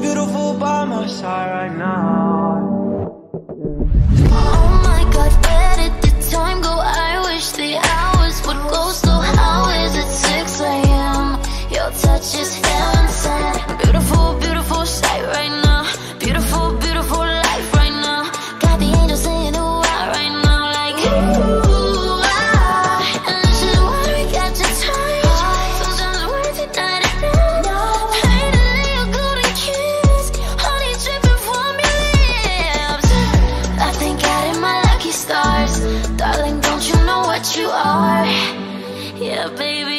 beautiful by my side right now. Yeah, baby.